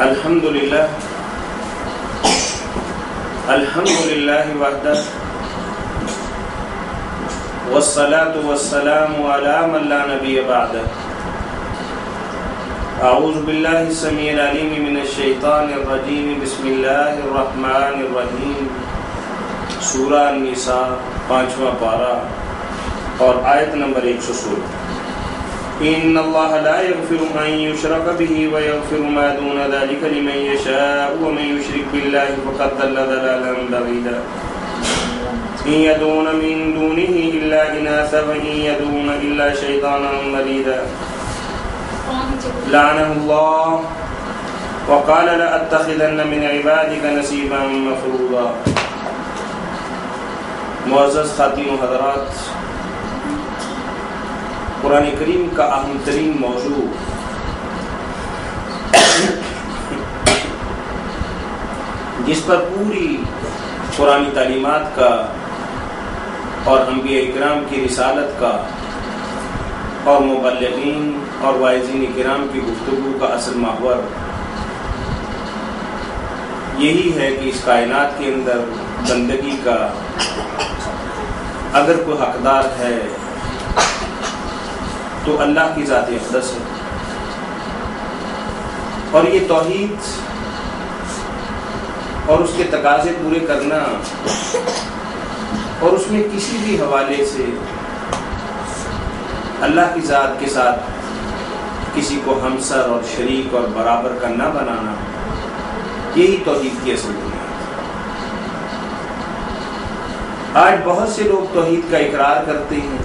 अल्हम्दुलिल्लाह। अल्हम्दुलिल्लाह वहदा। वस्सलातु वस्सलामु अला मन ला नबिय बाद। अऊज़ु बिल्लाहि समील अलीम मिनश शैतानिर रजीम। बिस्मिल्लाहिर रहमानिर रहीम। सूरा निसा पांचवा पारा और आयत नंबर एक सौ सोलह। यगफिरु अन युशरक बिही व यगफिरु मा दून ज़ालिका लिमन यशाअ व मन युशरिक बिल्लाहि फक़द दल्ल दलालन बईदा इन यदून मिन दूनिही इल्ला इनासा व इन यदून इल्ला शैतानन मरीदा लअनहुल्लाह व क़ाल लअत्तखिदन्न मिन इबादिका नसीबन मफरूदा मुअज़्ज़ज़ ख़ातिन हज़रात कुरान करीम का अहम तरीन मौजू। जिस पर पूरी पुरानी तालीमत का और अम्बिया इकराम की रिसालत का और मुबलगिन और वाइजीन कराम की गुफ्तु का असल महवर यही है कि इस कायनात के अंदर बंदगी का अगर कोई हकदार है तो अल्लाह की ज़ात अकदस है। और ये तोहहीद और उसके तकाजे पूरे करना और उसमें किसी भी हवाले से अल्लाह की ज़ात के साथ किसी को हमसर और शरीक और बराबर का न बनाना, यही तोहहीद की असल बुनियाद आज बहुत से लोग तोहहीद का इकरार करते हैं।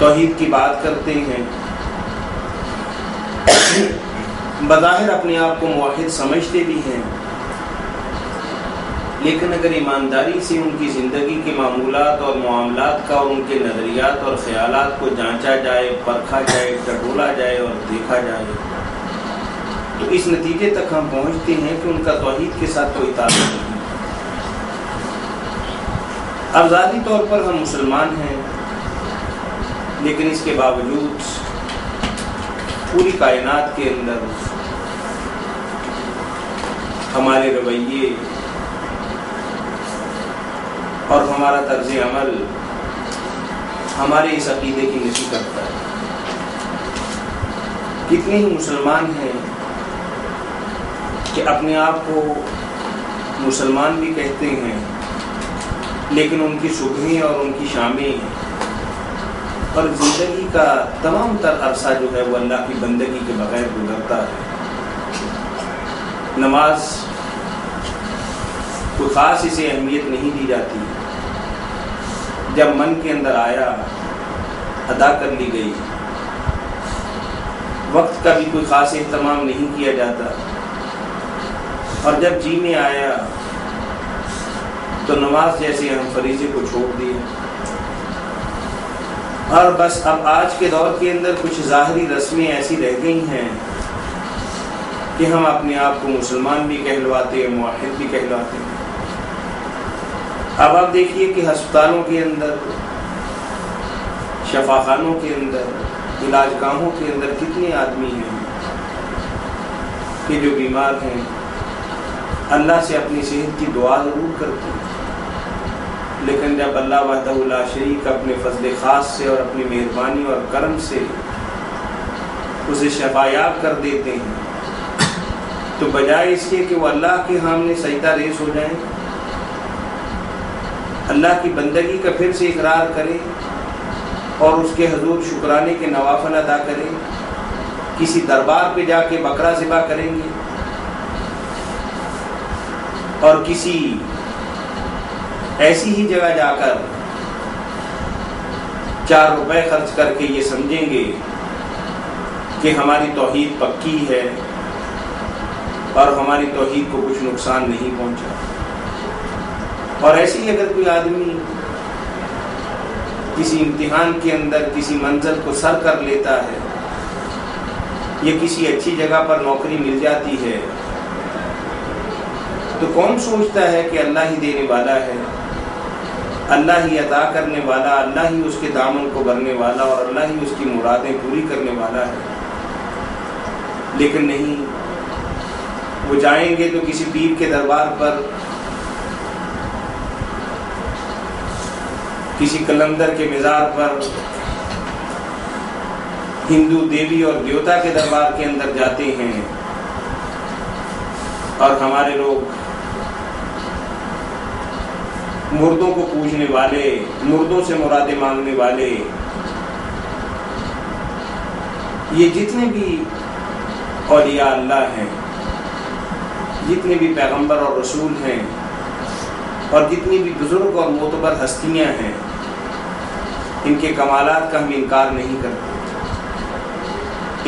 तोहहीद की बात करते हैं। बज़ाहिर अपने आप को मुहिद समझते भी हैं। लेकिन अगर ईमानदारी से उनकी ज़िंदगी के मामूलात और मामलात का उनके नज़रियात और ख्याल को जांचा जाए, परखा जाए, टटोला जाए और देखा जाए तो इस नतीजे तक हम पहुँचते हैं कि उनका तोहहीद के साथ कोई ताल्लुक नहीं। अब ज़ाती तौर पर हम मुसलमान हैं। लेकिन इसके बावजूद पूरी कायनात के अंदर हमारे रवैये और हमारा तर्ज अमल हमारे इस अकीदे की नशी करता। है कितने ही मुसलमान हैं कि अपने आप को मुसलमान भी कहते हैं, लेकिन उनकी सुबहें और उनकी शामें और ज़िंदगी का तमाम तर अरसा जो है वो अल्लाह की बंदगी के बगैर गुजरता है। नमाज़ कोई ख़ास इसे अहमियत नहीं दी जाती। जब मन के अंदर आया, अदा कर ली गई। वक्त का भी कोई ख़ास अहतमाम नहीं किया जाता। और जब जी में आया तो नमाज़ जैसे हम फरीजे को छोड़ दिए। और बस अब आज के दौर के अंदर कुछ ज़ाहरी रस्में ऐसी रह गई हैं कि हम अपने आप को मुसलमान भी कहलवाते हैं मुहिद भी कहलवाते हैं। अब आप देखिए कि अस्पतालों के अंदर, शफाखानों के अंदर इलाज गाहों के अंदर कितने आदमी हैं कि जो बीमार हैं। अल्लाह से अपनी सेहत की दुआ ज़रूर करते हैं। लेकिन जब अल्लाह वहदहुल्ला शरीक अपने फजल ख़ास से और अपनी मेहरबानी और करम से उसे शफायाब कर देते हैं तो बजाय इसके कि वो अल्लाह के सामने सजदा रेस हो जाए, अल्लाह की बंदगी का फिर से इकरार करें और उसके हजूर शुक्राने के नवाफल अदा करें, किसी दरबार पे जाके बकरा ज़िबा करेंगे और किसी ऐसी ही जगह जाकर चार रुपए खर्च करके ये समझेंगे कि हमारी तोहीद पक्की है और हमारी तोहीद को कुछ नुकसान नहीं पहुँचा। और ऐसे ही अगर कोई आदमी किसी इम्तिहान के अंदर किसी मंजिल को सर कर लेता है, या किसी अच्छी जगह पर नौकरी मिल जाती है तो कौन सोचता है कि अल्लाह ही देने वाला है? अल्लाह ही अदा करने वाला, अल्लाह ही उसके दामन को भरने वाला और अल्लाह ही उसकी मुरादें पूरी करने वाला है। लेकिन नहीं, वो जाएँगे तो किसी पीर के दरबार पर, किसी कलंदर के मिजार पर, हिंदू देवी और देवता के दरबार के अंदर जाते हैं और हमारे लोग मुर्दों को पूजने वाले, मुर्दों से मुरादे मांगने वाले। ये जितने भी औलिया अल्लाह हैं, जितने भी पैगंबर और रसूल हैं, और जितनी भी बुज़ुर्ग और मोतबर हस्तियाँ हैं, इनके कमालत का हम इनकार नहीं करते।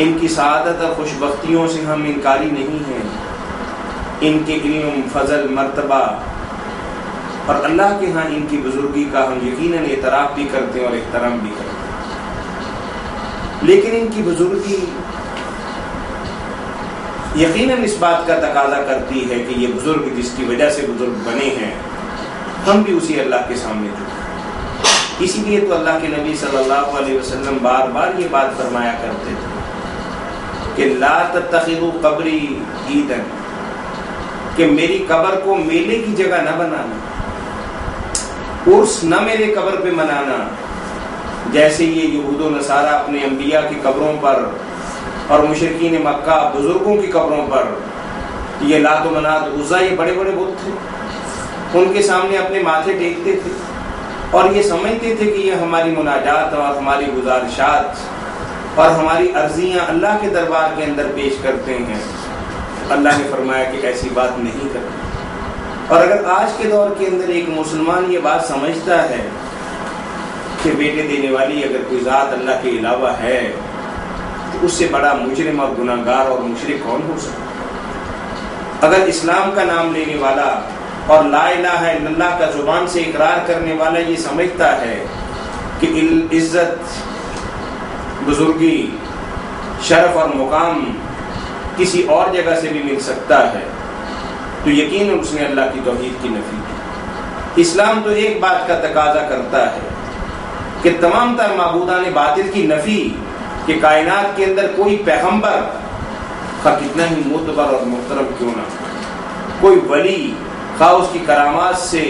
इनकी शहादत और खुशबख्तियों से हम इनकारी नहीं हैं। इनके इल्म फजल, मर्तबा और अल्लाह के यहाँ इनकी बुजुर्गी का हम यकीन एतराफ़ भी करते हैं और एहतराम भी करते हैं। लेकिन इनकी बुजुर्गी यकीन इस बात का तकाजा करती है कि ये बुज़ुर्ग जिसकी वजह से बुज़ुर्ग बने हैं, हम भी उसी अल्लाह के सामने झुके इसीलिए तो अल्लाह के नबी सल्लल्लाहु अलैहि वसल्लम बार बार ये बात फरमाया करते थे कि ला तखिदु कबरी ईदन, कि मेरी कबर को मेले की जगह न बनाना। उर्स न मेरे कबर पे मनाना। जैसे ये यहूद नसारा अपने अम्बिया की कब्रों पर और मुशरकिन मक्का बुज़ुर्गों की कब्रों पर, ये लात मनात उज़ा ये बड़े बड़े बुत थे। उनके सामने अपने माथे टेकते थे और ये समझते थे कि ये हमारी मुनाजात और हमारी गुजारिशात और हमारी अर्जियाँ अल्लाह के दरबार के अंदर पेश करते हैं। अल्लाह ने फरमाया कि ऐसी बात नहीं करते और अगर आज के दौर के अंदर एक मुसलमान ये बात समझता है कि बेटे देने वाली अगर कोई ज़ात अल्लाह के अलावा है तो उससे बड़ा मुजरिम और गुनागार और मुशरक कौन हो सकता अगर इस्लाम का नाम लेने वाला और ला इलाहा का ज़ुबान से इकरार करने वाला ये समझता है कि इज़्ज़त, बुजुर्गी, शरफ और मुकाम किसी और जगह से भी मिल सकता है। तो यकीन उसने अल्लाह की तोहहीद की नफी की इस्लाम तो एक बात का तकाजा करता है कि तमाम तर मबूदा ने बातिल की नफी कि कायनात के अंदर कोई पैगंबर का कितना ही मुतबर और मोहतरम क्यों ना कोई वली खा उसकी करामात से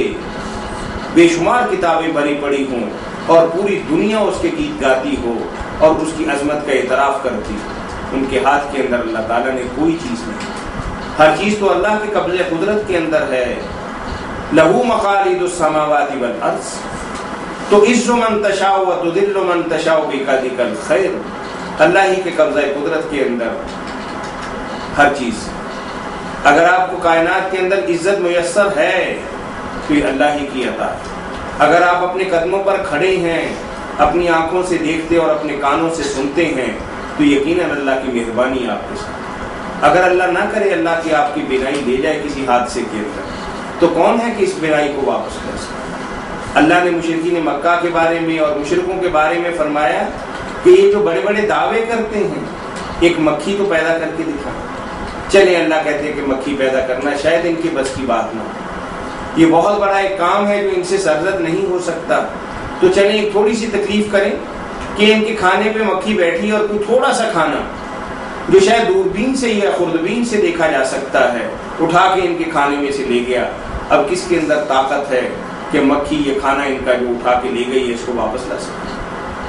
बेशुमार किताबें भरी पड़ी हों और पूरी दुनिया उसके गीत गाती हो और उसकी अजमत का एतराफ़ करती हो, उनके हाथ के अंदर अल्लाह ताला ने कोई चीज़ नहीं। हर चीज़ तो अल्लाह के कब्ज़ कुदरत के अंदर है। लहू मकालिदुस्समावाति वल अर्ज़। तो इज्जो मन तशाओ व तो दिल्लो मन तशाओ बेकादिकल खैर। अल्लाह ही के कब्जा कुदरत के अंदर हर चीज़। अगर आपको कायनात के अंदर इज़्ज़त मैसर है तो ये अल्लाह ही की अता। अगर आप अपने कदमों पर खड़े हैं, अपनी आँखों से देखते और अपने कानों से सुनते हैं तो यकीन अल्लाह की मेहरबानी आपके साथ। अगर अल्लाह ना करे, अल्लाह की आपकी बिनाई ले जाए किसी हादसे के अंदर तो कौन है कि इस बिनाई को वापस कर सकता अल्लाह ने मुशरकी ने मक्का के बारे में और मुशरकों के बारे में फरमाया कि ये जो बड़े बड़े दावे करते हैं, एक मक्खी तो पैदा करके दिखा। चले, अल्लाह कहते हैं कि मक्खी पैदा करना शायद इनकी बस की बात ना ये बहुत बड़ा एक काम है जो इनसे सरजद नहीं हो सकता। तो चले थोड़ी सी तकलीफ़ करें कि इनके खाने पे मक्खी बैठी और कोई थोड़ा सा खाना। जो शायद दूरबीन से या खुर्दबीन से देखा जा सकता है, उठा के इनके खाने में से ले गया। अब किसके अंदर ताकत है कि मक्खी ये खाना इनका जो उठा के ले गई है, इसको वापस ला सकती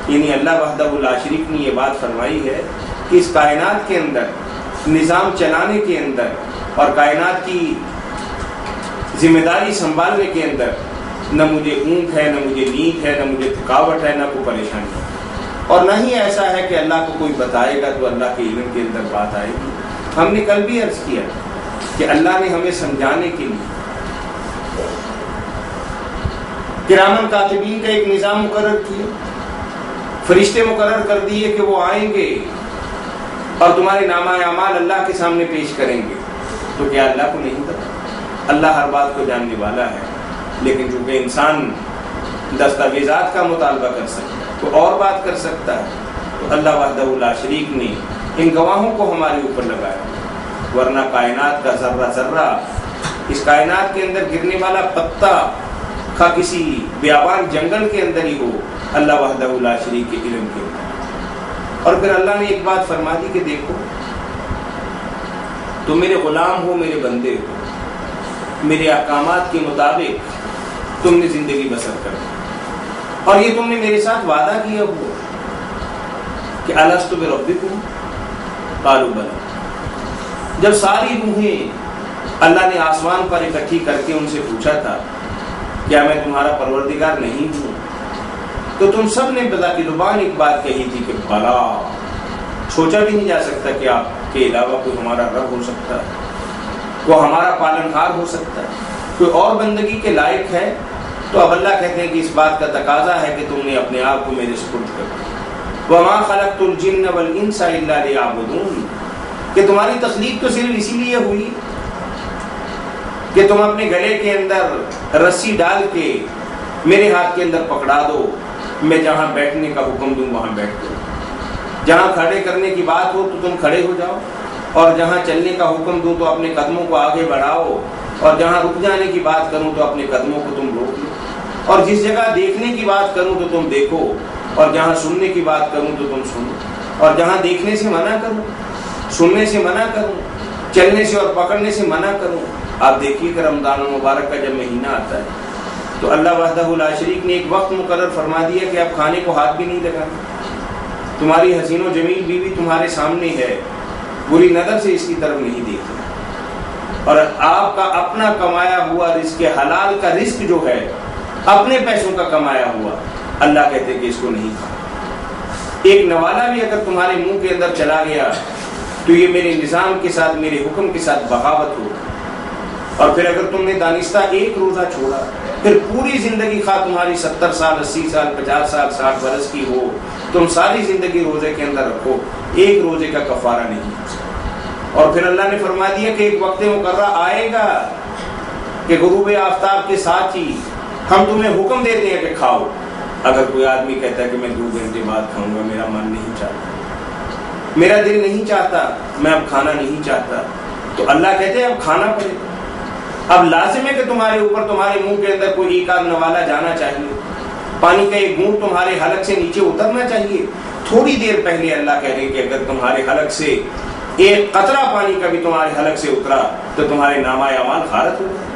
यानी अल्लाह वहदा शरीफ ने यह बात फरमाई है कि इस कायनात के अंदर, निज़ाम चलाने के अंदर और कायनात की ज़िम्मेदारी संभालने के अंदर, न मुझे ऊँट है, न मुझे नींद है, न मुझे थकावट है, न कोई परेशानी है। और न ही ऐसा है कि अल्लाह को कोई बताएगा तो अल्लाह के इलम के अंदर बात आएगी। हमने कल भी अर्ज़ किया कि अल्लाह ने हमें समझाने के लिए किरामन कातबीन का एक निज़ाम मुकर किया, फरिश्ते मुकर कर दिए कि वो आएँगे और तुम्हारे नामा अमाल अल्लाह के सामने पेश करेंगे। तो क्या अल्लाह को नहीं पता? अल्लाह हर बात को जानने वाला है, लेकिन चूँकि इंसान दस्तावेजात का मुतालबा कर सकता तो और बात कर सकता है। तो अल्लाह वहदल्ला शरीक ने इन गवाहों को हमारे ऊपर लगाया। वरना कायनात का जर्रा जर्रा, इस कायनात के अंदर गिरने वाला पत्ता का किसी व्यापार जंगल के अंदर ही हो, अल्लाह वहदा शरीक के इलम के और फिर अल्लाह ने एक बात फरमा दी कि देखो, तुम मेरे गुलाम हो, मेरे बंदे हो, मेरे अहकाम के मुताबिक तुमने ज़िंदगी बसर कर और ये तुमने मेरे साथ वादा किया हुआ कि अलस तो रबी को कालू बना। जब सारी रूहें अल्लाह ने आसमान पर इकट्ठी करके उनसे पूछा था, क्या मैं तुम्हारा परवरदिगार नहीं हूँ? तो तुम सबने बता की ज़ुबान एक बात कही थी कि भला सोचा भी नहीं जा सकता कि आपके अलावा कोई हमारा रब हो सकता है वो हमारा पालनहार हो सकता है, कोई और बंदगी के लायक है तो अब अल्लाह कहते हैं कि इस बात का तकाजा है कि तुमने अपने आप को मेरे स्पुर्द कर वमा खलकतुलजिन्न वल इंसा लियाबुदून। कि तुम्हारी तकलीफ़ तो सिर्फ़ इसीलिए हुई कि तुम अपने गले के अंदर रस्सी डाल के मेरे हाथ के अंदर पकड़ा दो। मैं जहाँ बैठने का हुक्म दूँ, वहाँ बैठ दो जहाँ खड़े करने की बात हो तो तुम खड़े हो जाओ। और जहाँ चलने का हुक्म दूँ तो अपने कदमों को आगे बढ़ाओ। और जहाँ रुक जाने की बात करूँ तो अपने कदमों को तुम रोक लो। और जिस जगह देखने की बात करूँ तो तुम देखो, और जहाँ सुनने की बात करूँ तो तुम सुनो, और जहाँ देखने से मना करूँ, सुनने से मना करूँ, चलने से और पकड़ने से मना करूँ, आप देखिए कि रमदान मुबारक का जब महीना आता है तो अल्लाह वहदा शरीक ने एक वक्त मुकर फरमा दिया कि आप खाने को हाथ भी नहीं लगाना। तुम्हारी हसीनो जमील बीवी तुम्हारे सामने है, बुरी नज़र से इसकी तरफ़ नहीं देखना और आपका अपना कमाया हुआ रिस्क, हलाल का रिस्क जो है अपने पैसों का कमाया हुआ। अल्लाह कहते कि इसको नहीं। एक नवाला भी अगर तुम्हारे मुँह के अंदर चला गया तो ये मेरे निज़ाम के साथ, मेरे हुक्म के साथ बगावत हो। और फिर अगर तुमने दानिस्ता एक रोज़ा छोड़ा, फिर पूरी ज़िंदगी खा तुम्हारी सत्तर साल, अस्सी साल, पचास साल, साठ बरस की हो, तुम सारी ज़िंदगी रोज़े के अंदर रखो, एक रोज़े का कफारा नहीं और फिर अल्लाह ने फरमा दिया कि एक वक्त मुकर्रा आएगा कि गुरूब आफ्ताब के साथ ही हम तुम्हें हुक्म देते हैं कि खाओ। अगर कोई आदमी कहता है कि मैं दो घंटे बाद खाऊँगा, मेरा मन नहीं चाहता। मेरा दिल नहीं चाहता, मैं अब खाना नहीं चाहता। तो अल्लाह कहते हैं, अब खाना पड़ेगा अब लाजिम है कि तुम्हारे ऊपर, तुम्हारे मुँह के अंदर कोई एक आध नवाला जाना चाहिए। पानी का एक घूट तुम्हारे हलक से नीचे उतरना चाहिए। थोड़ी देर पहले अल्लाह कह रहे हैं कि अगर तुम्हारे हलक से एक कतरा पानी कभी तुम्हारे हलक से उतरा तो तुम्हारे नामा अमाल खारत होगा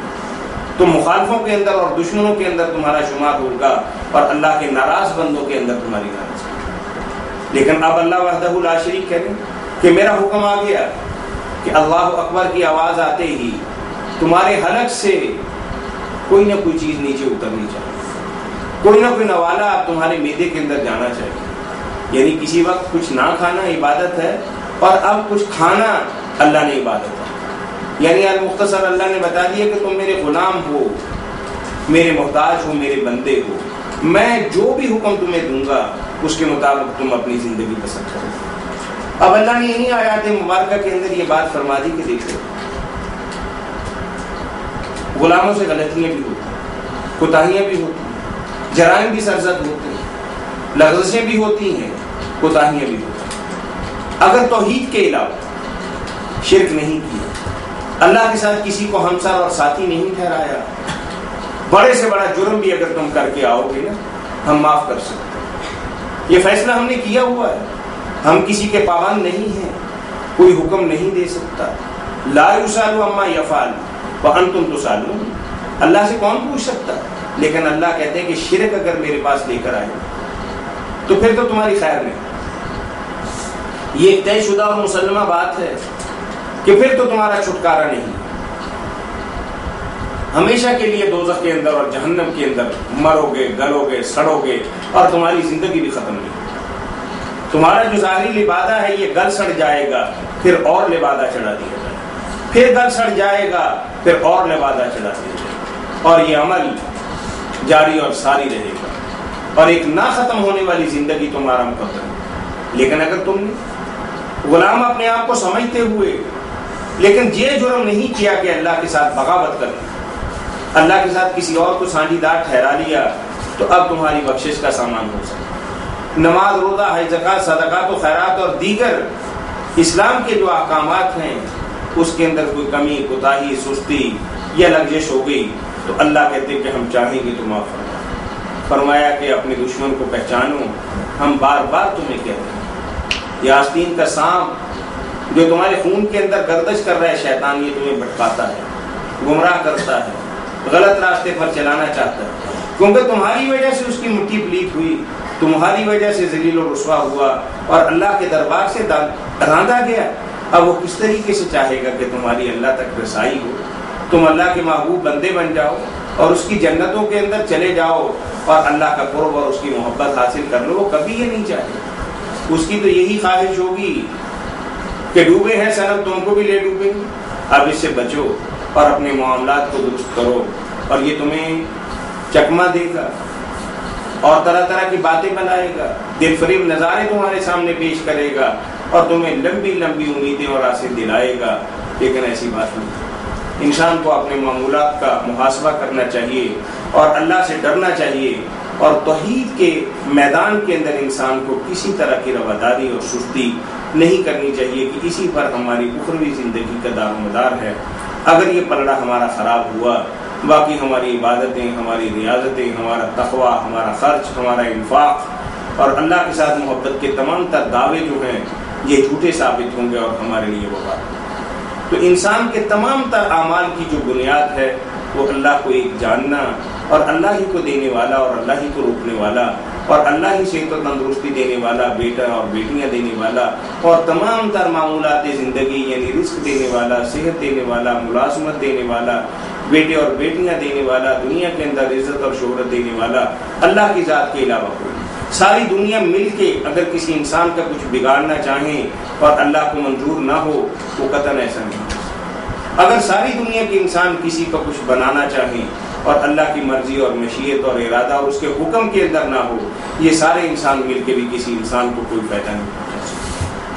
तो मुखालफों के अंदर और दुश्मनों के अंदर तुम्हारा शुमार होगा और अल्लाह के नाराज़ बंदों के अंदर तुम्हारी नाराज़ लेकिन अब अल्लाह वहदहुल्ला शरीक करें कि मेरा हुक्म आ गया कि अल्लाह अकबर की आवाज़ आते ही तुम्हारे हलक से कोई ना कोई चीज़ नीचे उतरनी चाहिए। कोई ना कोई नवाला तुम्हारे मेदे के अंदर जाना चाहिए। यानी किसी वक्त कुछ ना खाना इबादत है और अब कुछ खाना अल्लाह ने इबादत है यानी यार मुख्तसर अल्लाह ने बता दिया कि तुम मेरे गुलाम हो, मेरे मोहताज हो, मेरे बंदे हो। मैं जो भी हुक्म तुम्हें दूँगा, उसके मुताबिक तुम अपनी ज़िंदगी पसंद करो। अब अल्लाह ने यही आयात मुबारक के अंदर ये बात फरमा दी कि देखो, गुलामों से गलतियाँ भी होती कोताहियाँ भी होती जराइम भी सरजद होते हैं, लफ्जें भी होती हैं, कोताहियाँ भी होती अगर तोहीद के अलावा शिरक नहीं किया अल्लाह के साथ किसी को हमसर और साथी नहीं ठहराया। बड़े से बड़ा जुर्म भी अगर तुम करके आओगे ना, हम माफ़ कर सकते ये फैसला हमने किया हुआ है। हम किसी के पाबंद नहीं हैं। कोई हुक्म नहीं दे सकता। लायुसालू अम्मा यफाल वहन तुम तो सालू अल्लाह से कौन पूछ सकता? लेकिन अल्लाह कहते हैं कि शिरक अगर मेरे पास लेकर आए तो फिर तो तुम्हारी खैर नहीं ये तयशुदा और मुसलमा बात है। कि फिर तो तुम्हारा छुटकारा नहीं। हमेशा के लिए दोजख के अंदर और जहन्नम के अंदर मरोगे, गलोगे, सड़ोगे और तुम्हारी ज़िंदगी भी खत्म नहीं। तुम्हारा जो जाहरी लिबादा है, ये गल सड़ जाएगा, फिर और लिबादा चढ़ा दिया फिर गल सड़ जाएगा, फिर और लिबादा चढ़ा दिया और ये अमल जारी और सारी रहेगा। और एक ना खत्म होने वाली ज़िंदगी तुम्हारा मुकदम लेकिन अगर तुम गुलाम अपने आप को समझते हुए लेकिन ये जुर्म नहीं किया कि अल्लाह के साथ बगावत कर अल्लाह के साथ किसी और को साझीदार ठहरा लिया तो अब तुम्हारी बख्शिश का सामान हो सकता नमाज़, रोजा है जक़ात सदका तो खैरात और दीगर इस्लाम के जो अहकाम हैं, उसके अंदर कोई कमी, कोताही, सुस्ती या लग्जिश हो गई तो अल्लाह कहते कि हम चाहेंगे तो माफ़ फरमाया फरमाया कि अपने दुश्मन को पहचानो, हम बार बार तुम्हें कहते हैं। यास्तीन का सांप जो तुम्हारे खून के अंदर गर्दश कर रहा है शैतान, ये तुम्हें भटकाता है, गुमराह करता है, गलत रास्ते पर चलाना चाहता है। क्योंकि तुम्हारी वजह से उसकी मिट्टी प्लीट हुई, तुम्हारी वजह से जलील और रसवा हुआ और अल्लाह के दरबार से रांधा गया। अब वो किस तरीके से चाहेगा कि तुम्हारी अल्लाह तक रसाई हो? तुम अल्लाह के महबूब बंदे बन जाओ और उसकी जन्नतों के अंदर चले जाओ और अल्लाह का कुर्ब और उसकी मोहब्बत हासिल कर लो। वो कभी ये नहीं चाहे उसकी तो यही ख्वाहिश होगी कि डूबे हैं सनम तुमको भी ले डूबेंगे। अब इससे बचो और अपने मामला को दुरुस्त करो। और ये तुम्हें चकमा देगा और तरह तरह की बातें बनाएगा। दिल फरीब नज़ारे तुम्हारे सामने पेश करेगा और तुम्हें लंबी लंबी उम्मीदें और आसे दिलाएगा। लेकिन ऐसी बात नहीं। इंसान को अपने मामूलत का मुहासबा करना चाहिए और अल्लाह से डरना चाहिए और तोहहीद के मैदान के अंदर इंसान को किसी तरह की रवादारी और सुस्ती नहीं करनी चाहिए कि इसी पर हमारी उखरवी ज़िंदगी का दारोमदार है। अगर ये पलड़ा हमारा ख़राब हुआ, बाकी हमारी इबादतें, हमारी रियाजतें, हमारा तखवा हमारा खर्च, हमारा इन्फाक और अल्लाह के साथ मोहब्बत के तमाम तर दावे जो हैं, ये झूठे साबित होंगे और हमारे लिए वो बात तो इंसान के तमाम तर अमाल की जो बुनियाद है, वो अल्लाह को एक जानना और अल्लाह ही को देने वाला और अल्लाह ही को रोकने वाला और अल्लाह ही सेहत और तंदरुस्ती देने वाला, बेटा और बेटियाँ देने वाला, और तमाम तर मामूलत ज़िंदगी, यानी रिस्क देने वाला, सेहत देने वाला, मुलाजमत देने वाला, बेटे और बेटियाँ देने वाला, दुनिया के अंदर इज़्ज़त और शहरत देने वाला, अल्लाह की ज़ात के अलावा कोई सारी दुनिया मिल के अगर किसी इंसान का कुछ बिगाड़ना चाहें और अल्लाह को मंजूर ना हो तो कतन ऐसा नहीं। अगर सारी दुनिया के इंसान किसी का कुछ बनाना चाहें और अल्लाह की मर्ज़ी और मशीयत और इरादा और उसके हुक्म के अंदर ना हो, ये सारे इंसान मिल के भी किसी इंसान को कोई फ़ायदा नहीं पहुँचा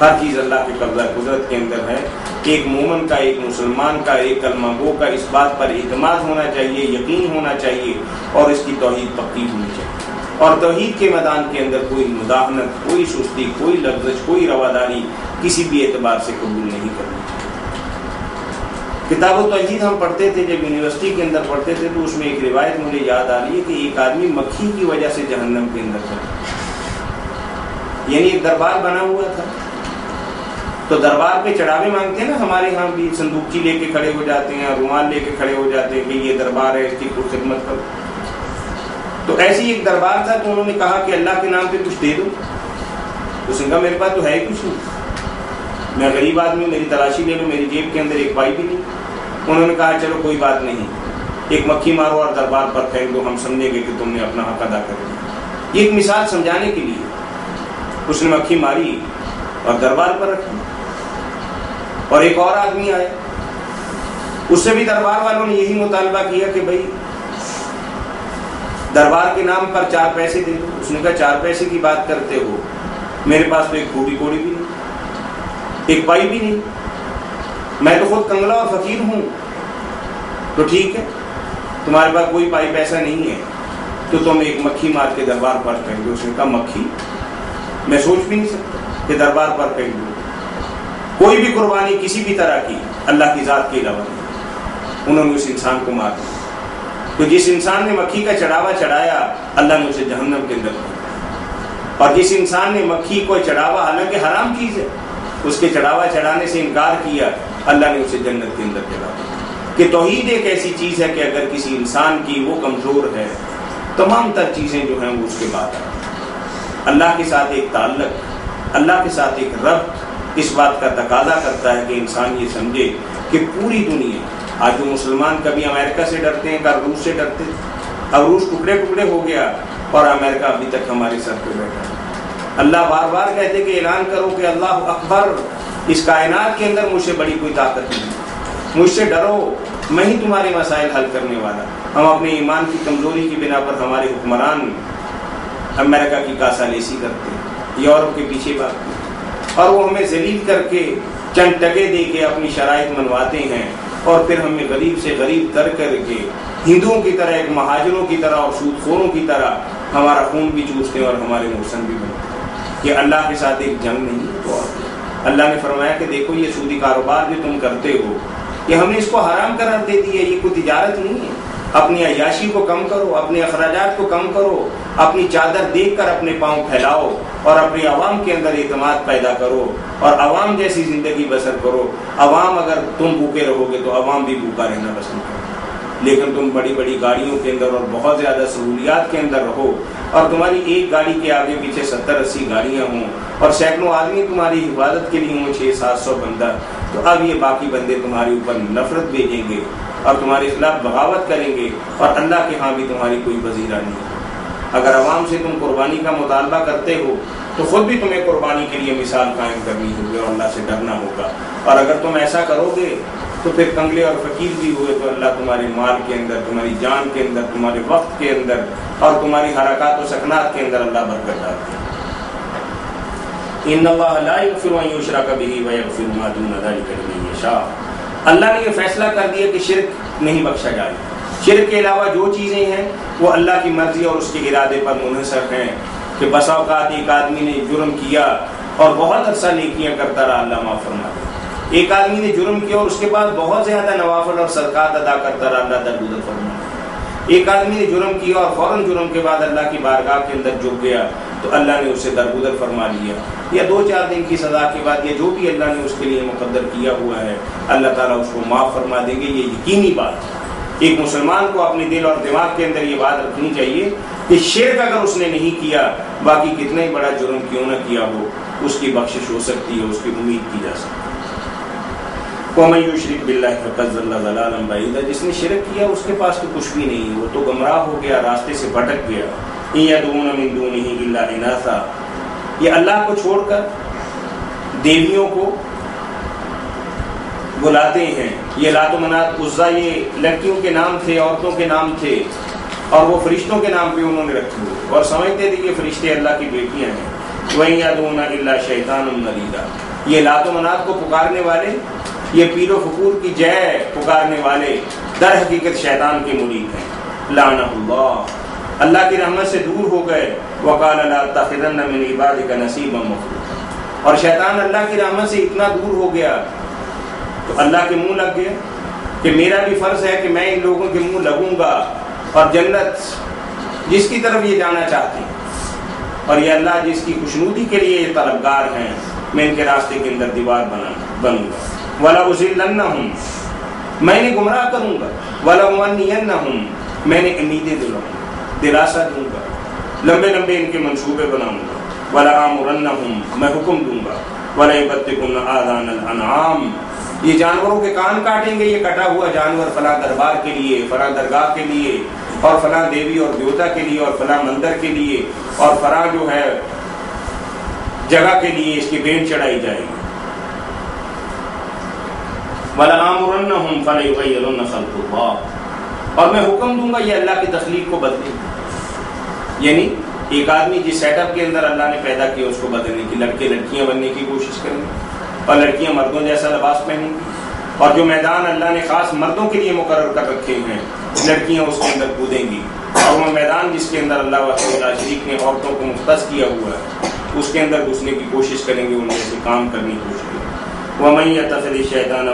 हर चीज़ अल्लाह के कब्जा कुदरत के अंदर है एक मोमन का, एक मुसलमान का, एक कलमा गो का इस बात पर इतमाद होना चाहिए, यकीन होना चाहिए और इसकी तोहहीद पक्की होनी चाहिए। और तोहहीद के मैदान के अंदर कोई मुदाहनत, कोई सुस्ती, कोई लफ्ज, कोई रवादारी किसी भी एतबार से कबूल नहीं करनी चाहिए। किताब तोहहीद हम पढ़ते थे, जब यूनिवर्सिटी के अंदर पढ़ते थे तो उसमें एक रिवायत मुझे याद आ रही है कि एक आदमी मक्खी की वजह से जहन्नम के अंदर था। यानी एक दरबार बना हुआ था। तो दरबार पे चढ़ावे मांगते हैं ना, हमारे यहाँ भी संदूकची लेके खड़े हो जाते हैं, रुमाल लेके खड़े हो जाते हैं कि ये दरबार है, इसकी कुछ खिदमत करो। तो ऐसी एक दरबार था तो उन्होंने कहा कि अल्लाह के नाम पे कुछ दे दो। उसने कहा, मेरे पास तो है ही कुछ नहीं। मैं गरीब आदमी मेरी तलाशी ले लो, मेरी जेब के अंदर एक पाई भी नहीं। उन्होंने कहा, चलो, कोई बात नहीं। एक मक्खी मारो और दरबार पर फेंक दो, हम समझेंगे कि तुमने अपना हक अदा कर दिया एक मिसाल समझाने के लिए उसने मक्खी मारी और दरबार पर रखी। और एक और आदमी आया। उससे भी दरबार वालों ने यही मुतालबा किया कि भाई, दरबार के नाम पर चार पैसे दे दो। उसने कहा, चार पैसे की बात करते हो, मेरे पास तो एक खूबी कोड़ी भी नहीं। एक पाई भी नहीं। मैं तो खुद कंगला और फकीर हूँ। तो ठीक है, तुम्हारे पास कोई पाई पैसा नहीं है तो तुम एक मक्खी मार के दरबार पर फेंक दो। उसने कहा, मक्खी? मैं सोच भी नहीं सकता कि दरबार पर फेंक दो। कोई भी कुर्बानी किसी भी तरह की, अल्लाह की ज़ात के अलावा उन्होंने उस इंसान को मार दिया। तो जिस इंसान ने मक्खी का चढ़ावा चढ़ाया, अल्लाह ने उसे जहन्नम के अंदर और जिस इंसान ने मक्खी को चढ़ावा, हालाँकि हराम चीज़ है उसके चढ़ावा चढ़ाने से इनकार किया, अल्लाह ने उसे जन्नत के अंदर चढ़ा कि तोहीद एक ऐसी चीज़ है कि अगर किसी इंसान की वो कमज़ोर है, तमाम तर चीज़ें जो हैं वो उसके बाद अल्लाह के साथ एक ताल्लक, अल्लाह के साथ एक रब इस बात का तकाजा करता है कि इंसान ये समझे कि पूरी दुनिया, आज जो मुसलमान कभी अमेरिका से डरते हैं, कभी रूस से डरते हैं, अब रूस टुकड़े टुकड़े हो गया और अमेरिका अभी तक हमारे सर पे बैठा अल्लाह बार बार कहते कि ऐलान करो कि अल्लाह अकबर, इस कायनात के अंदर मुझसे बड़ी कोई ताकत नहीं मुझसे डरो, मैं ही तुम्हारे मसाइल हल करने वाला। हम अपने ईमान की कमज़ोरी की बिना पर हमारे हुक्मरान अमेरिका की कासालेसी करते हैं, यूरोप के पीछे भागते और वो हमें जलील करके, चंद टके दे के अपनी शराइ मनवाते हैं और फिर हमें गरीब से गरीब कर करके, हिंदुओं की तरह एक महाजरों की तरह और सूदखोरों की तरह हमारा खून भी चूसते हैं और हमारे मौसम भी बनते ये अल्लाह के साथ एक जंग नहीं है तो अल्लाह ने फरमाया कि देखो, ये सूदी कारोबार जो तुम करते हो, ये हमने इसको हराम करार दे दिया, ये कोई तजारत नहीं है। अपनी अयाशी को कम करो, अपने अखराज को कम करो, अपनी चादर देख कर अपने पाँव फैलाओ और अपनी आवाम के अंदर एतमाद पैदा करो और आवाम जैसी ज़िंदगी बसर करो। आवाम अगर तुम भूखे रहोगे तो आवाम भी भूखा रहना पसंद करो। लेकिन तुम बड़ी बड़ी गाड़ियों के अंदर और बहुत ज़्यादा सहूलियात के अंदर रहो और तुम्हारी एक गाड़ी के आगे पीछे सत्तर अस्सी गाड़ियाँ हों और सैकड़ों आदमी तुम्हारी हिफाजत के लिए हों छः सात सौ बंदा तो अब ये बाकी बंदे तुम्हारे ऊपर नफरत भेजेंगे और तुम्हारे खिलाफ बगावत करेंगे और अल्लाह के यहाँ भी तुम्हारी कोई वजीरा नहीं। अगर आवाम से तुम कुर्बानी का मुतालबा करते हो तो खुद भी तुम्हें कुर्बानी के लिए मिसाल कायम करनी होगी और अल्लाह से डरना होगा। और अगर तुम ऐसा करोगे तो फिर कंगले और फकीर भी हुए तो अल्लाह तुम्हारे माल के अंदर, तुम्हारी जान के अंदर, तुम्हारे वक्त के अंदर और तुम्हारी हरकत और सकनात के अंदर अल्लाह बरकत डालते अल्लाह ने यह फैसला कर दिया कि शिरक नहीं बख्शा जाए। शिरक के अलावा जो चीज़ें हैं, वो अल्लाह की मर्ज़ी और उसके इरादे पर मुनसर हैं कि बसा एक आदमी ने जुर्म किया और बहुत अरसा नेकियाँ करता रहा, अल्लाह माफ़ फरमा एक आदमी ने जुर्म किया और उसके बाद बहुत ज़्यादा नवाफल और सरकार अदा करता रहा, अल्लाह दरगुदर फरमा। एक आदमी ने जुर्म किया और फ़ौरन जुर्म के बाद अल्लाह की बारगाह के अंदर झुक गया तो अल्लाह ने उसे दरगुदर फरमा लिया। या दो चार दिन की सजा के बाद या जो भी अल्लाह ने उसके लिए मुकदर किया हुआ है, अल्लाह ताला उसको माफ़ फरमा देंगे, ये यकीनी बात है। एक मुसलमान को अपने दिल और दिमाग के अंदर ये बात रखनी चाहिए कि शेर अगर उसने नहीं किया, बाकी कितना ही बड़ा जुर्म क्यों ना किया हो, उसकी बख्शिश हो सकती है, उसकी उम्मीद की जा सकती है। जिसने शिरक किया, उसके पास तो कुछ भी नहीं। वो तो गमराह हो गया, रास्ते से भटक गया। ये अल्लाह को छोड़कर देवियों को बुलाते हैं। ये लात मनात उज्जा, ये लड़कियों के नाम थे, औरतों के नाम थे, और वो फरिश्तों के नाम पे उन्होंने रखे हुए और समझते थे कि फरिश्ते अल्लाह की बेटियाँ हैं। वही यादूना शैतान नरीदा ये लातो मनात को पुकारने वाले ये पीरो फकूर की जय पुकारने वाले दर हकीकत शैतान के मुरीद हैं। लाना अल्लाह की रहमत से दूर हो गए। वकाल इबाद का नसीब और शैतान अल्लाह की रहमत से इतना दूर हो गया तो अल्लाह के मुँह लग गया कि मेरा भी फ़र्ज़ है कि मैं इन लोगों के मुँह लगूँगा और जन्नत जिसकी तरफ़ ये जाना चाहते हैं। और ये अल्लाह जिसकी खुशनूदी के लिए ये तलबगार हैं, मैं इनके रास्ते के अंदर दीवार बना बनूँगा। वाला उजिल्लन्ना हूँ मैंने गुमराह करूँगा, वाला उमनियन हूँ मैंने उम्मीदें दिलाऊँगा दिलासा दूँगा लंबे लंबे इनके मंसूबे बनाऊँगा, वाला आमरन्ना हूँ मैं हुक्म दूँगा, वाला बत्तिकुन आदान अनाम ये जानवरों के कान काटेंगे, ये कटा हुआ जानवर फला दरबार के लिए, फला दरगाह के लिए, और फला देवी और देवता के लिए, और फला मंदिर के लिए, और फला जो है, जगह के लिए इसकी भेंट चढ़ाई जाएगी। और मैं हुक्म दूँगा ये अल्लाह की तखलीक को बदले यानी एक आदमी जिस सेटअप के अंदर अल्लाह ने पैदा किया उसको बदलने की लड़के लड़कियाँ बनने की कोशिश करेंगे और लड़कियाँ मर्दों जैसा लिबास पहनेंगी और जो मैदान अल्लाह ने खास मर्दों के लिए मुकर कर रखे हैं लड़कियाँ उसके अंदर कूदेंगी और वह मैदान जिसके अंदर अल्लाह शरीफ ने औरतों को मुख्त किया हुआ है उसके अंदर घुसने की कोशिश करेंगे उनमें से काम करने की कोशिश करेंगे शैतान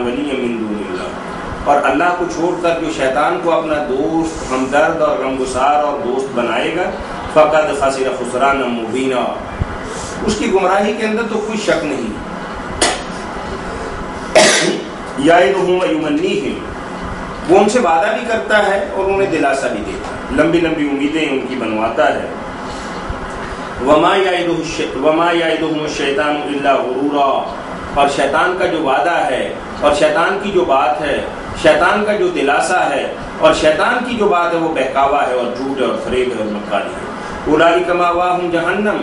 और अल्लाह को छोड़कर जो शैतान को अपना दोस्त, हमदर्द और गमगुसार और दोस्त बनाएगा फ़कत खसर खुसरान मुबीना। उसकी गुमराही के अंदर तो कोई शक नहीं। है वो उनसे वादा भी करता है और उन्हें दिलासा भी देता है। लंबी लंबी उम्मीदें उनकी बनवाता है। वमा यादुम शैतान और शैतान का जो वादा है, और शैतान की जो बात है, शैतान का जो दिलासा है, और शैतान की जो बात है, वो बहकावा है और झूठ और फरेब है और मक्कारी है। उलाई कमावा हूँ जहन्नम।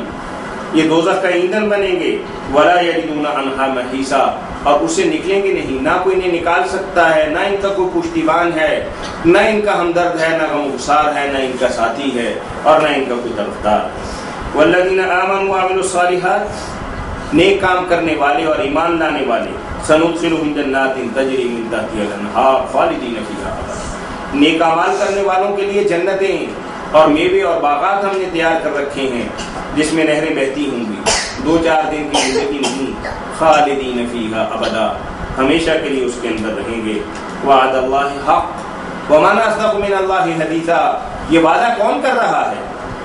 ये दोजख का ईंधन बनेंगे। वला यदूना अनहा महीसा। और उससे निकलेंगे नहीं। ना कोई इन्हें निकाल सकता है, ना इनका कोई पुष्टिवान है, ना इनका हमदर्द है, ना गमगुसार है, ना इनका साथी है, और ना इनका कोई तरफदार वल्लदीन आमन वामिलसालिहात नेक काम करने वाले और ईमान लाने वाले नेक अमाल करने वालों के लिए जन्नतें और मेवे और बागात हमने तैयार कर रखे हैं, जिसमें नहरें बहती होंगी। दो चार दिन की ज़िंदगी नहीं, खालिदीन फीहा अबदा। हमेशा के लिए उसके अंदर रहेंगे। वाद अल्लाह हक। वमाना हदीसा। ये वादा कौन कर रहा है?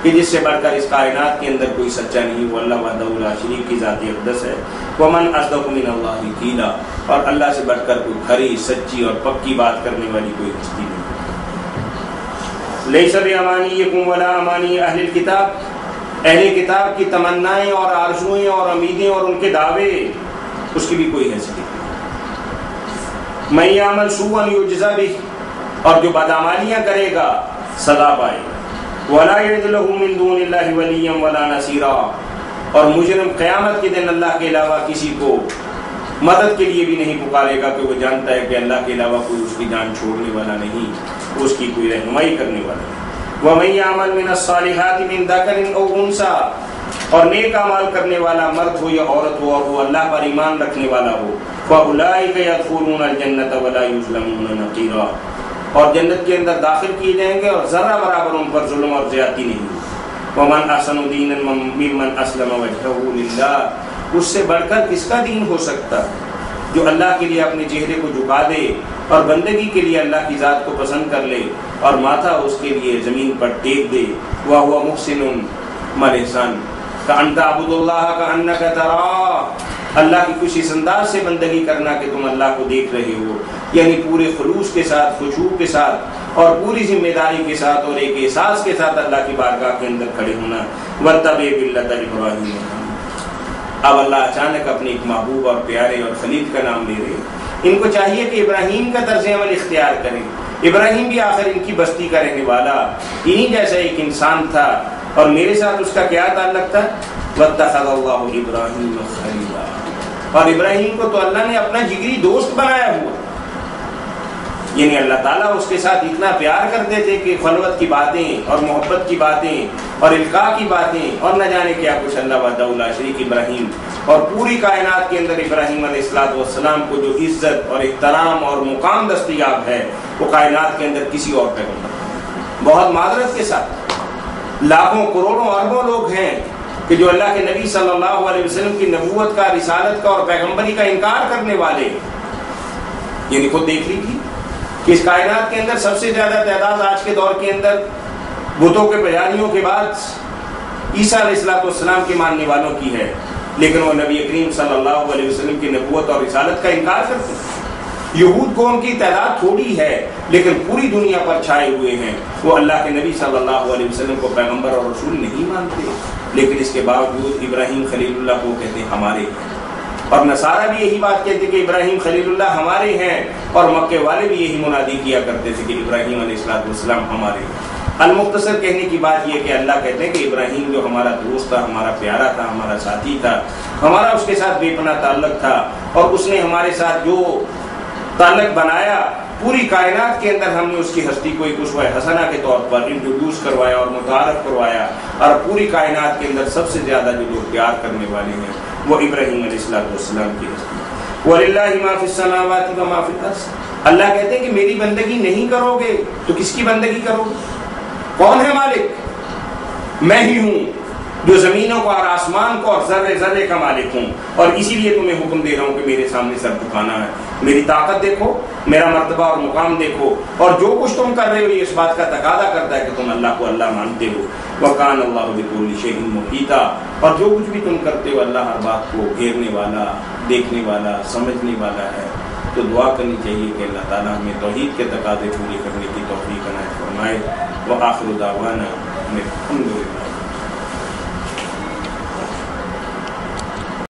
कि जिससे बढ़कर इस कायनात के अंदर कोई सच्चा नहीं वो अल्लाह वदउला शरीफ की ज़ाती अकदस है। वमन असदमिन अल्लाह कीला। और अल्लाह से बढ़कर कोई खरी, सच्ची और पक्की बात करने वाली कोई हस्ती नहीं। लेसर अमानी कुम वला अमानी अहल किताब। अहले किताब की तमन्नाएँ और आरजुएँ और उम्मीदें और उनके दावे, उसकी भी कोई हैसियत नहीं। मैं अमल सुवन युजा भी और जो बदामालियाँ करेगा, सदा पाएगा। और मुजरम क़यामत के दिन अल्लाह के अलावा किसी को मदद के लिए भी नहीं पुकारेगा कि वो जानता है कि अल्लाह के अलावा कोई उसकी जान छोड़ने वाला नहीं उसकी कोई रहनुमाई करने वाला नहीं वही अमल मिन सालिहात और नेक अमल करने वाला मर्द हो या औरत हो और वो अल्लाह पर ईमान रखने वाला हो फउलाइक यदखुलून जन्नत और जन्नत के अंदर दाखिल किए जाएँगे और जरा बराबर उन पर जुल्म और ज्यादती नहीं वमन असनुद्दीन मिमन असलम लिल्लाह। उससे बढ़कर किसका दीन हो सकता? जो अल्लाह के लिए अपने चेहरे को झुका दे और बंदगी के लिए अल्लाह की ज़ात को पसंद कर ले और माथा उसके लिए ज़मीन पर टेक दे। वह हुआ मुहसिन मलहसान। का अंता अबुदुल्लाह का अन्ना का तरा अल्लाह की कुछ इस अंदाज से बंदगी करना कि तुम अल्लाह को देख रहे हो। यानी पूरे खलूस के साथ, खुशबू के साथ और पूरी ज़िम्मेदारी के साथ और एक एहसास के साथ अल्लाह की बारगाह के अंदर खड़े होना। व तब इब्राहिम। अब अल्लाह अचानक अपने एक महबूब और प्यारे और खलीद का नाम ले रहे। इनको चाहिए कि इब्राहिम का तर्ज अमल इख्तियार करें। इब्राहिम भी आखिर इनकी बस्ती का रहने वाला। इन्हीं जैसा एक इंसान था। और मेरे साथ उसका क्या ताल्लक था? इब्राहिम और इब्राहिम को तो अल्लाह ने अपना जिगरी दोस्त बनाया हुआ। यानी अल्लाह ताला उसके साथ इतना प्यार करते थे कि खलवत की बातें और मोहब्बत की बातें और इल्का की बातें और न जाने क्या कुछ अल्लाह वदउल्ला शरीक इब्राहिम और पूरी कायनात के अंदर इब्राहिम सलाम को जो इज़्ज़त और इहतराम और मुकाम दस्तियाब है, वो कायनात के अंदर किसी और पैगंबर बहुत मादरत के साथ लाखों, करोड़ों, अरबों लोग हैं कि जो अल्लाह के नबी सल्लल्लाहु अलैहि वसल्लम की नबूवत का, रिसालत का और पैगम्बरी का इनकार करने वाले, यानी खुद देख लीजिए कि इस कायनात के अंदर सबसे ज़्यादा तादाद आज के दौर के अंदर, बुतों के पुजारियों के बाद ईसा सलाम के मानने वालों की है। लेकिन वो नबी करीम सल्लल्लाहु अलैहि वसल्लम की नबूत और रिसालत का इनकार करते हैं। यहूद को उनकी तादाद थोड़ी है, लेकिन पूरी दुनिया पर छाए हुए हैं। वो अल्लाह के नबी सल्लल्लाहु अलैहि वसल्लम को पैगंबर और रसूल नहीं मानते। लेकिन इसके बावजूद इब्राहिम खलीलुल्लाह को कहते हैं, हमारे और नसारा भी यही बात कहते कि इब्राहिम खलीलुल्लाह हमारे हैं, और मक्के वाले भी यही मुनादी किया करते थे कि इब्राहिम अलैहिस्सलाम हमारे अलमुख्तसर कहने की बात यह कि अल्लाह कहते हैं कि इब्राहिम जो हमारा दोस्त था, हमारा प्यारा था, हमारा साथी था, हमारा उसके साथ बेपना ताल्लक था, और उसने हमारे साथ जो ताल्लुक बनाया पूरी कायनात के अंदर हमने उसकी हस्ती को एक उसवा हसना के तौर पर इंट्रोड्यूस करवाया और मुतारफ करवाया और पूरी कायनात के अंदर सबसे ज़्यादा जो लोग प्यार करने वाले हैं, वो इब्राहिम अलैहिस्सलाम की अल्लाह कहते हैं कि मेरी बंदगी नहीं करोगे तो किसकी बंदगी करोगे? कौन है मालिक? मैं ही हूँ। जो जमीनों को और आसमान को और जर्रे जर्रे का मालिक हूँ। और इसीलिए तुम्हें हुक्म दे रहा हूँ कि मेरे सामने सर झुकाना है। मेरी ताकत देखो, मेरा मर्तबा और मुकाम देखो। और जो कुछ तुम कर रहे हो, ये इस बात का तकादा करता है कि तुम अल्लाह को अल्लाह मानते हो। वकान अल्लाह मुहीता और जो कुछ भी तुम करते हो, अल्लाह हर बात को घेरने वाला, देखने वाला, समझने वाला है। तो दुआ करनी चाहिए कि अल्लाह ताला हमें तोहहीद के तकाजे पूरे करने की तोफ़ी बनाए फरमाए। व आखिर दावाना